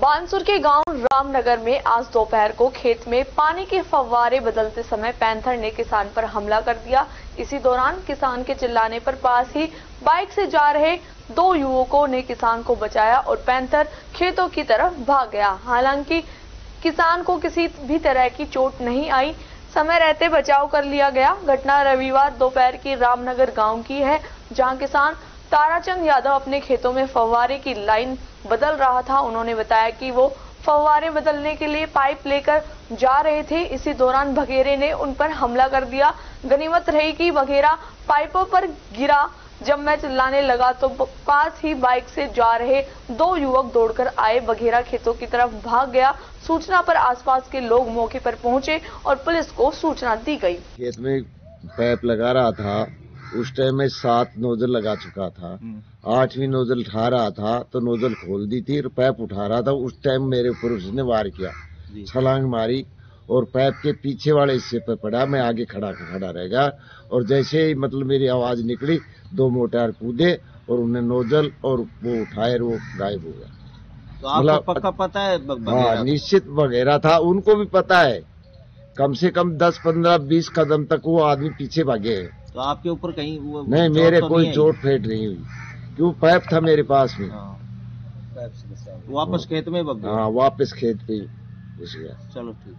बानसुर के गाँव रामनगर में आज दोपहर को खेत में पानी के फव्वारे बदलते समय पैंथर ने किसान पर हमला कर दिया। इसी दौरान किसान के चिल्लाने पर पास ही बाइक से जा रहे दो युवकों ने किसान को बचाया और पैंथर खेतों की तरफ़ भाग गया। हालाँकि किसान को किसी भी तरह की चोट नहीं आई। समय रहते बचाव कर लिया गया। घटना रविवार दोपहर की रामनगर गाँव की है, जहाँ किसान ताराचंद यादव अपने खेतों में फव्वारे की लाइन बदल रहा था। उन्होंने बताया कि वो फव्वारे बदलने के लिए पाइप लेकर जा रहे थे। इसी दौरान भगेरे ने उन पर हमला कर दिया। गनीमत रही कि बघेरा पाइपों पर गिरा। जब मैं चिल्लाने लगा तो पास ही बाइक से जा रहे दो युवक दौड़कर आए। बघेरा खेतों की तरफ़ भाग गया। सूचना पर आसपास के लोग मौके पर पहुँचे और पुलिस को सूचना दी गई। खेत में पैप लगा रहा था। उस टाइम में सात नोजल लगा चुका था। हम्म। आठवीं नोजल उठा रहा था तो नोजल खोल दी थी और पैप उठा रहा था। उस टाइम मेरे ऊपर उसने वार किया छलांग मारी और पैप के पीछे वाले हिस्से पर पड़ा। मैं आगे खड़ा खड़ा रह गया और जैसे ही मतलब मेरी आवाज़ निकली दो मोटार कूदे और उन्हें नोजल और वो उठाए वो गायब हो गया। तो आपको मतलब- पक्का पता है हाँ निश्चित वगैरह था। उनको भी पता है कम से कम दस पंद्रह बीस कदम तक वो आदमी पीछे भागे। है तो आपके ऊपर कहीं वो नहीं मेरे तो कोई चोट फेट नहीं हुई। क्यों? पैप था मेरे पास में। हाँ। वापस खेत में हाँ वापस खेत पे घुस गया। चलो ठीक।